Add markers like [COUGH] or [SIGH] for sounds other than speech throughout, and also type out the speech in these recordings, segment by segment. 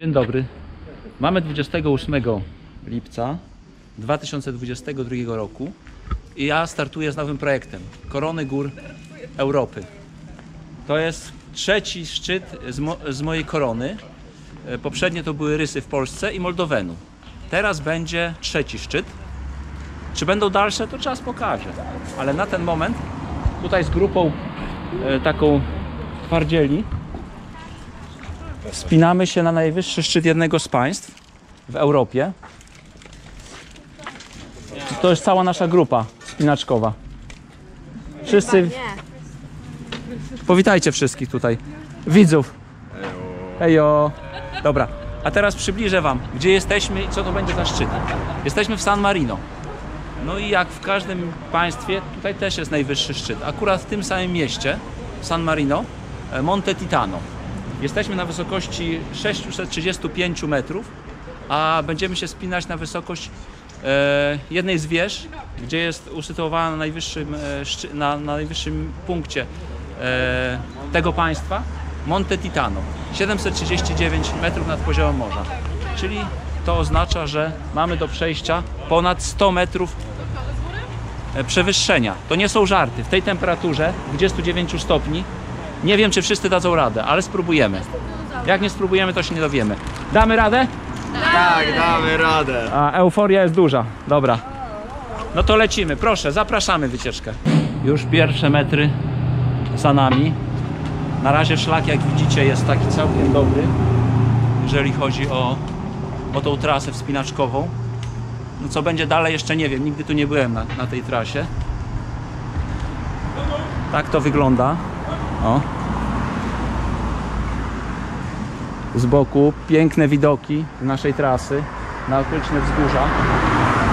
Dzień dobry. Mamy 28 lipca 2022 roku i ja startuję z nowym projektem Korony Gór Europy. To jest trzeci szczyt z, mo z mojej korony. E, Poprzednie to były rysy w Polsce i Moldowenu. Teraz będzie trzeci szczyt. Czy będą dalsze, to czas pokaże. Ale na ten moment tutaj z grupą e, taką twardzieli Wspinamy się na najwyższy szczyt jednego z państw w Europie. To jest cała nasza grupa spinaczkowa. Wszyscy. Powitajcie wszystkich tutaj. Widzów. Ejo. Dobra. A teraz przybliżę Wam, gdzie jesteśmy i co to będzie za szczyt. Jesteśmy w San Marino. No i jak w każdym państwie, tutaj też jest najwyższy szczyt. Akurat w tym samym mieście, San Marino, e, Monte Titano. Jesteśmy na wysokości 635 metrów, a będziemy się spinać na wysokość e, jednej z wież, gdzie jest usytuowana na najwyższym, e, na, na najwyższym punkcie e, tego państwa Monte Titano. 739 metrów nad poziomem morza. Czyli to oznacza, że mamy do przejścia ponad 100 metrów przewyższenia. To nie są żarty. W tej temperaturze 29 stopni nie wiem, czy wszyscy dadzą radę, ale spróbujemy. Jak nie spróbujemy, to się nie dowiemy. Damy radę? Tak, damy radę. A euforia jest duża. Dobra. No to lecimy. Proszę, zapraszamy wycieczkę. Już pierwsze metry za nami. Na razie szlak, jak widzicie, jest taki całkiem dobry, jeżeli chodzi o, o tą trasę wspinaczkową. No co będzie dalej, jeszcze nie wiem. Nigdy tu nie byłem na, na tej trasie. Tak to wygląda. O. Z boku piękne widoki naszej trasy na okoliczne wzgórza.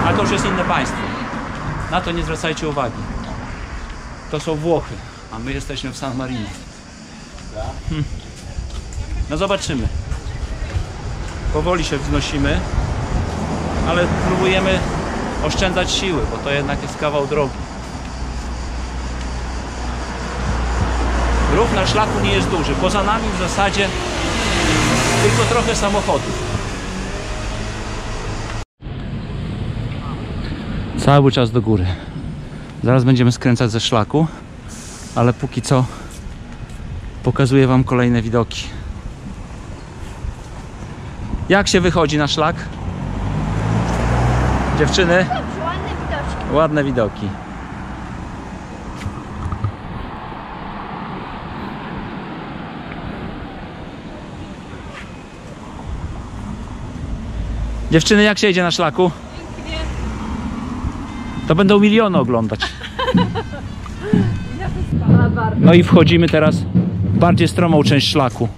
Ale to już jest inne państwo. Na to nie zwracajcie uwagi. To są Włochy, a my jesteśmy w San Marino. Hm. No zobaczymy. Powoli się wznosimy, ale próbujemy oszczędzać siły, bo to jednak jest kawał drogi. Ruch na szlaku nie jest duży. Poza nami w zasadzie tylko trochę samochodów. Cały czas do góry. Zaraz będziemy skręcać ze szlaku, ale póki co pokazuję Wam kolejne widoki. Jak się wychodzi na szlak? Dziewczyny? Ładne widoczki. Ładne widoki. Dziewczyny, jak się jedzie na szlaku? To będą miliony oglądać. [LAUGHS] No i wchodzimy teraz w bardziej stromą część szlaku.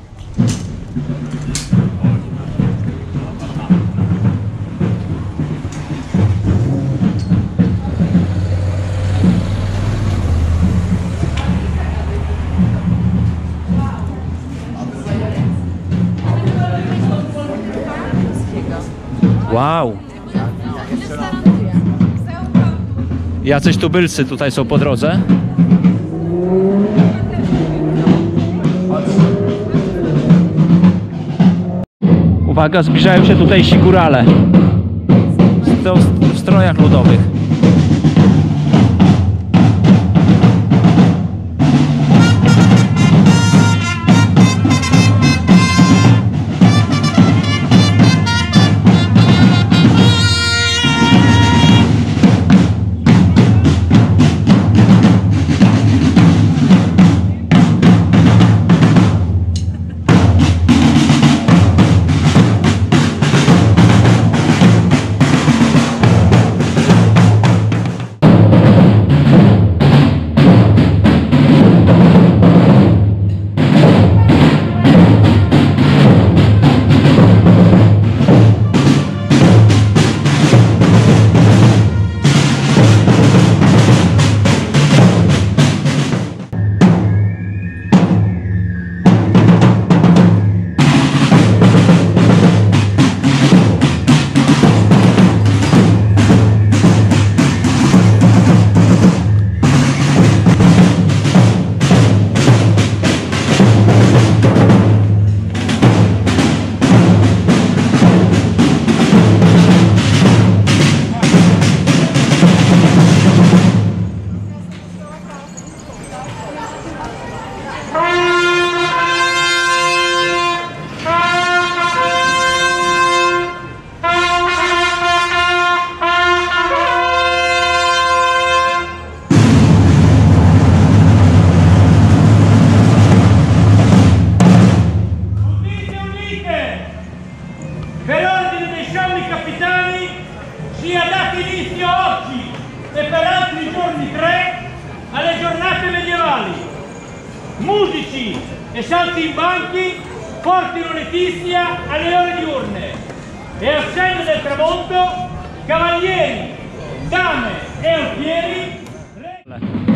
Wow! Jacyś tubylcy tutaj są po drodze. Uwaga, zbliżają się tutejsi górale. Są w strojach ludowych.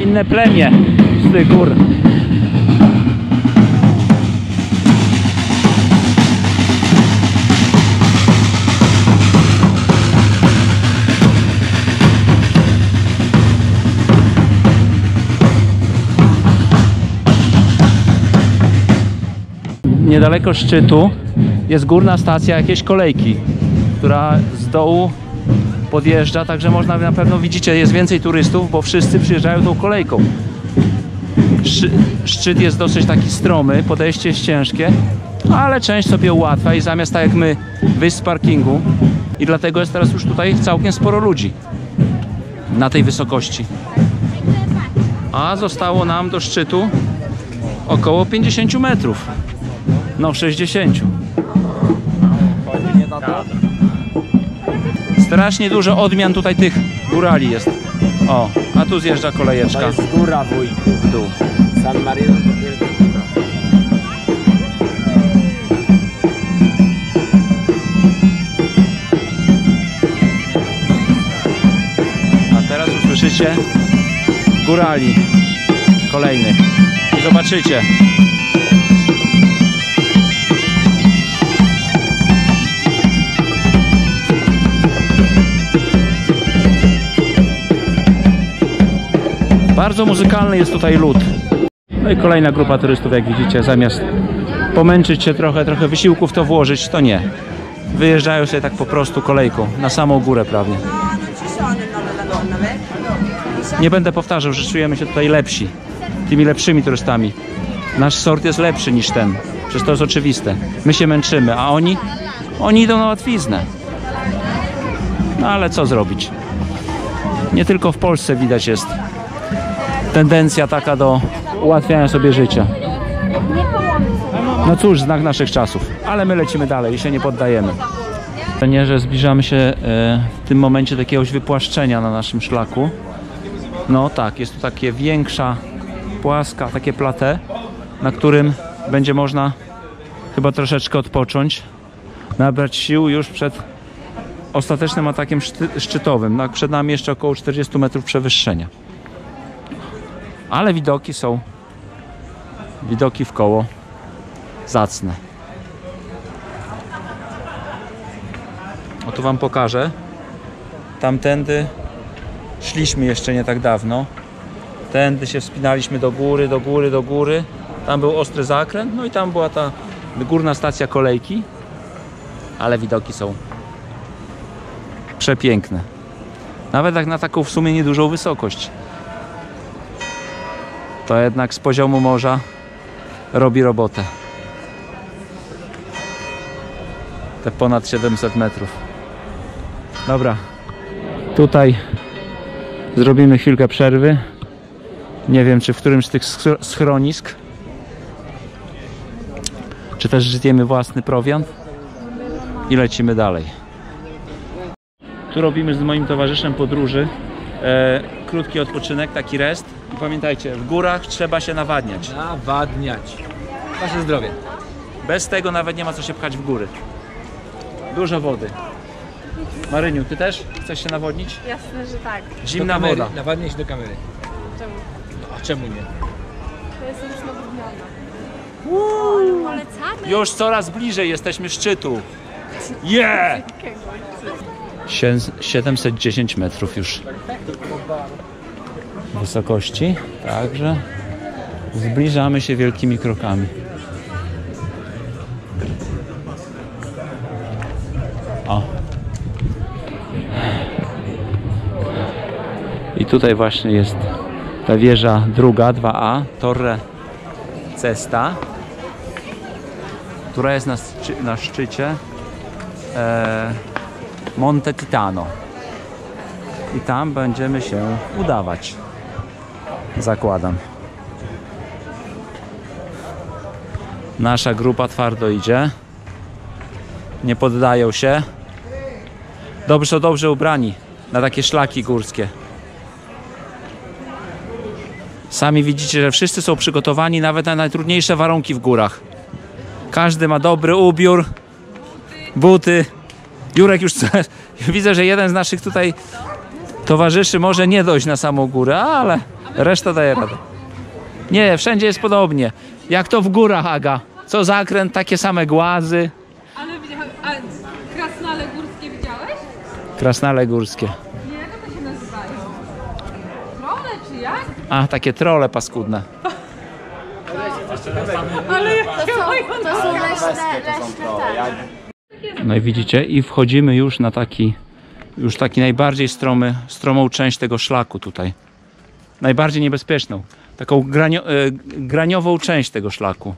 Inne plemię z tych gór. Niedaleko szczytu jest górna stacja jakiejś kolejki, która z dołu podjeżdża, także można na pewno widzicie, jest więcej turystów, bo wszyscy przyjeżdżają tą kolejką. Szczyt jest dosyć taki stromy, podejście jest ciężkie, ale część sobie ułatwia i zamiast tak jak my wyjść z parkingu i dlatego jest teraz już tutaj całkiem sporo ludzi na tej wysokości. A zostało nam do szczytu około 50 metrów. No 60. Strasznie dużo odmian tutaj tych górali jest. O, a tu zjeżdża kolejeczka To jest góra wuj. w dół. San Marino to góra. A teraz usłyszycie górali kolejnych. I zobaczycie. Bardzo muzykalny jest tutaj lud. No i kolejna grupa turystów, jak widzicie, zamiast pomęczyć się trochę, trochę wysiłku w to włożyć, to nie. Wyjeżdżają sobie tak po prostu kolejką, na samą górę prawie. Nie będę powtarzał, że czujemy się tutaj lepsi, tymi lepszymi turystami. Nasz sort jest lepszy niż ten, przecież to jest oczywiste. My się męczymy, a oni? Oni idą na łatwiznę. No ale co zrobić? Nie tylko w Polsce widać jest tendencja taka do ułatwiania sobie życia. No cóż, znak naszych czasów. Ale my lecimy dalej i się nie poddajemy. Nie, że zbliżamy się e, w tym momencie do jakiegoś wypłaszczenia na naszym szlaku. No tak, jest tu takie większa, płaska, takie plate, na którym będzie można chyba troszeczkę odpocząć, nabrać sił już przed ostatecznym atakiem szczytowym. No, przed nami jeszcze około 40 metrów przewyższenia. Ale widoki są, widoki w koło zacne. O tu Wam pokażę. Tamtędy szliśmy jeszcze nie tak dawno. Tędy się wspinaliśmy do góry, do góry, do góry. Tam był ostry zakręt, no i tam była ta górna stacja kolejki. Ale widoki są przepiękne. Nawet jak na taką w sumie niedużą wysokość. To jednak z poziomu morza robi robotę. Te ponad 700 metrów. Dobra, tutaj zrobimy chwilkę przerwy. Nie wiem, czy w którymś z tych schro- schronisk, czy też zjemy własny prowiant i lecimy dalej. Tu robimy z moim towarzyszem podróży krótki odpoczynek, taki rest. I pamiętajcie, w górach trzeba się nawadniać. Nawadniać. Wasze zdrowie. Bez tego nawet nie ma co się pchać w góry. Dużo wody. Maryniu, ty też chcesz się nawodnić? Jasne, że tak. Zimna woda. Nawadniaj się do kamery. Czemu? A czemu nie? To jestem już nawodniona. Polecamy? Już coraz bliżej jesteśmy szczytu. [LAUGHS] Yeah! Sie- 710 metrów już wysokości, także zbliżamy się wielkimi krokami. O. I tutaj właśnie jest ta wieża druga, 2A, Torre Cesta która jest na, szczy, na szczycie e, Monte Titano. I tam będziemy się udawać. Zakładam. Nasza grupa twardo idzie. Nie poddają się. Dobrze, dobrze ubrani na takie szlaki górskie. Sami widzicie, że wszyscy są przygotowani nawet na najtrudniejsze warunki w górach. Każdy ma dobry ubiór, buty. Jurek już [LAUGHS] widzę, że jeden z naszych tutaj towarzyszy może nie dojść na samą górę, ale reszta daje radę. Nie, wszędzie jest podobnie. Jak to w górach, Aga. Co zakręt, takie same głazy. Ale widziałeś, a krasnale górskie widziałeś? Krasnale górskie. Nie, jak to się nazywają? Trole czy jak? A, takie trole paskudne. Ale jakie mają To są leśne, leśne tak. No i widzicie, i wchodzimy już na taki, już taki najbardziej stromy, stromą część tego szlaku tutaj. Najbardziej niebezpieczną. Taką granio, e, graniową część tego szlaku.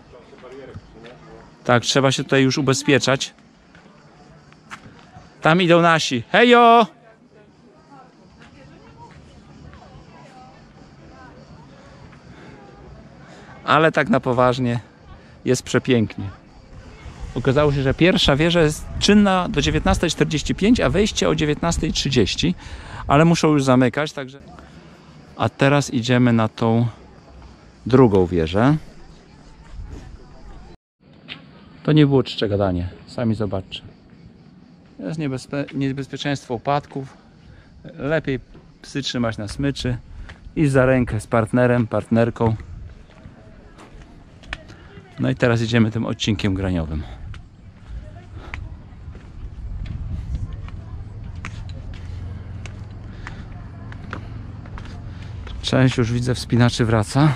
Tak, trzeba się tutaj już ubezpieczać. Tam idą nasi. Hejo! Ale tak na poważnie jest przepięknie. Okazało się, że pierwsza wieża jest czynna do 19.45, a wejście o 19.30, ale muszą już zamykać, także. A teraz idziemy na tą drugą wieżę. To nie było czcze gadanie, sami zobaczcie. Jest niebezpie- niebezpieczeństwo upadków. Lepiej psy trzymać na smyczy i za rękę z partnerem, partnerką. No i teraz idziemy tym odcinkiem graniowym. Część już widzę wspinaczy wraca.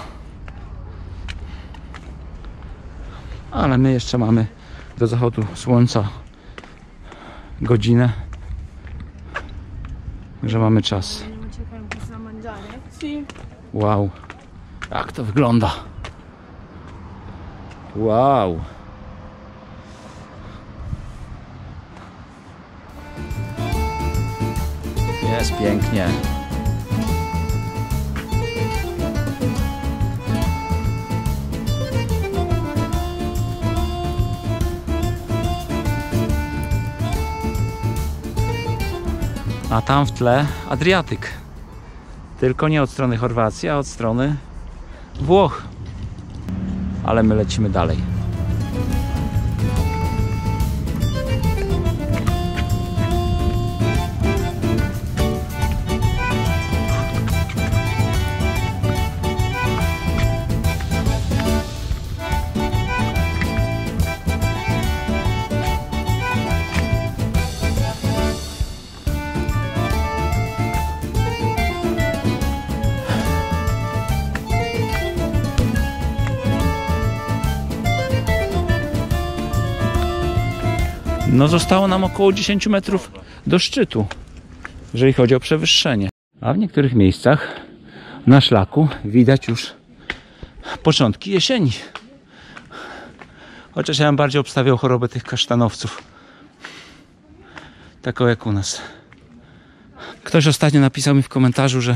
Ale my jeszcze mamy do zachodu słońca godzinę. Także mamy czas. Wow. Jak to wygląda? Wow. Jest pięknie. A tam w tle Adriatyk. Tylko nie od strony Chorwacji, a od strony Włoch. Ale my lecimy dalej. No zostało nam około 10 metrów do szczytu, jeżeli chodzi o przewyższenie. A w niektórych miejscach na szlaku widać już początki jesieni. Chociaż ja bym bardziej obstawiał chorobę tych kasztanowców. Taką jak u nas. Ktoś ostatnio napisał mi w komentarzu, że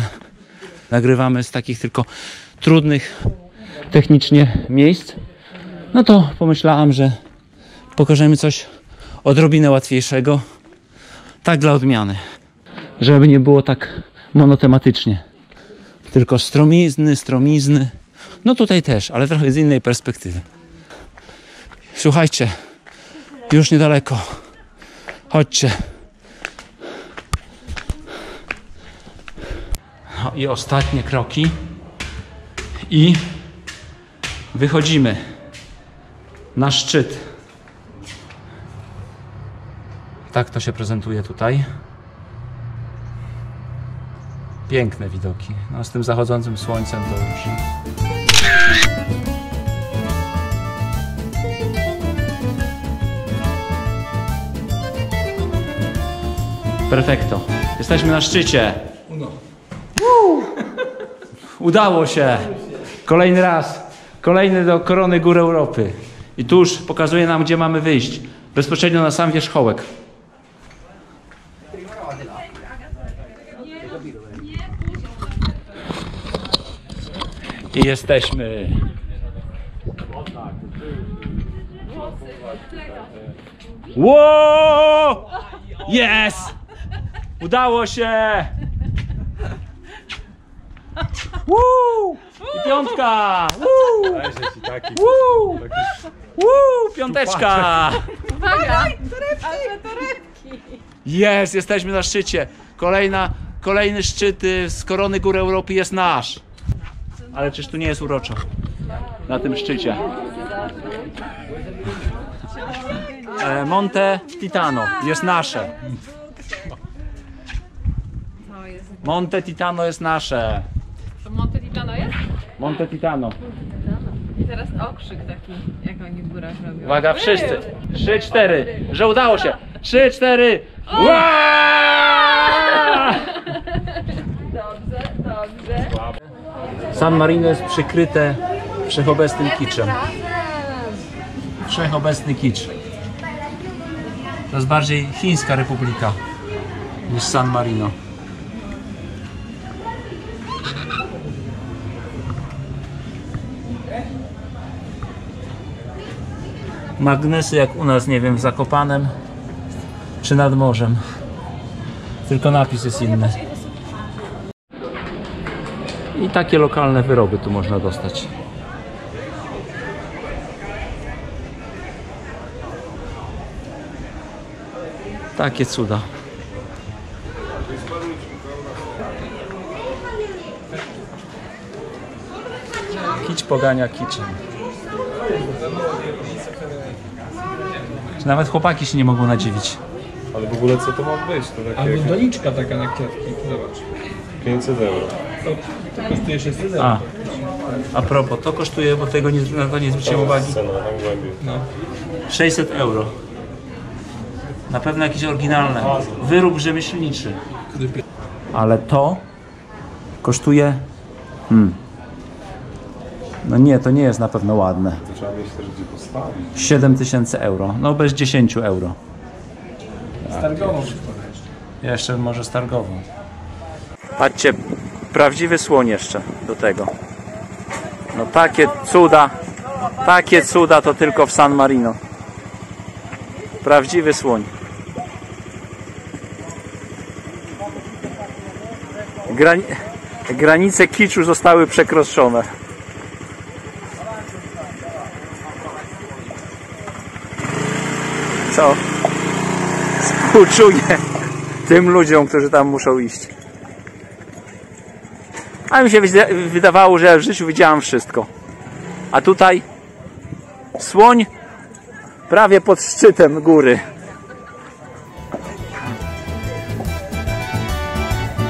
nagrywamy z takich tylko trudnych technicznie miejsc. No to pomyślałam, że pokażemy coś odrobinę łatwiejszego. Tak dla odmiany. Żeby nie było tak monotematycznie. Tylko stromizny, stromizny. No tutaj też, ale trochę z innej perspektywy. Słuchajcie, już niedaleko. Chodźcie. No i ostatnie kroki. I wychodzimy na szczyt. Tak to się prezentuje tutaj. Piękne widoki. No, z tym zachodzącym słońcem to już. Perfekto. Jesteśmy na szczycie. Udało się. Kolejny raz. Kolejny do korony gór Europy. I tuż pokazuje nam, gdzie mamy wyjść. Bezpośrednio na sam wierzchołek. I jesteśmy. Ło! Jest! Udało się! Woo! I piątka! Woo! Woo! Woo! Piąteczka! Uwaga! Ale torebki! Jest, jesteśmy na szczycie. Kolejna, kolejny szczyt y, z korony gór Europy jest nasz. Ale czyż tu nie jest uroczo? Na tym szczycie. E, Monte Titano jest nasze. Monte Titano jest nasze. To Monte Titano jest? Monte Titano. I teraz okrzyk taki, jak oni w górach robią. Uwaga, wszyscy. Trzy, cztery. Że udało się. Trzy, cztery. Ła! [LAUGHS] Dobrze, dobrze. San Marino jest przykryte wszechobecnym kiczem. Wszechobecny kicz. To jest bardziej chińska republika niż San Marino. Magnesy jak u nas, nie wiem, w Zakopanem czy nad morzem. Tylko napis jest inny. I takie lokalne wyroby tu można dostać. Takie cuda. Kić pogania kiczem. Nawet chłopaki się nie mogą nadziwić. Ale w ogóle co to ma być? To takie Albo doniczka taka na kwiatki. Zobacz. 500 euro. To kosztuje 600 euro. A, a propos, to kosztuje, bo tego nie, na to nie zwróciłem uwagi. No. 600 euro. Na pewno jakieś oryginalne. Wyrób rzemieślniczy. Ale to kosztuje. Hmm. No nie, to nie jest na pewno ładne. To trzeba mieć też gdzie postawić. 7000 euro. No bez 10 euro. Wszystko jeszcze. Jeszcze może stargową. Patrzcie, prawdziwy słoń jeszcze do tego. No takie cuda, takie cuda to tylko w San Marino. Prawdziwy słoń. Grani granice kiczu zostały przekroczone. Co? Współczuję tym ludziom, którzy tam muszą iść. A mi się wyda- wydawało, że w życiu widziałam wszystko. A tutaj słoń prawie pod szczytem góry.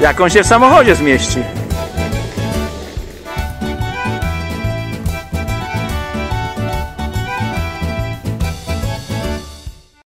Jak on się w samochodzie zmieści?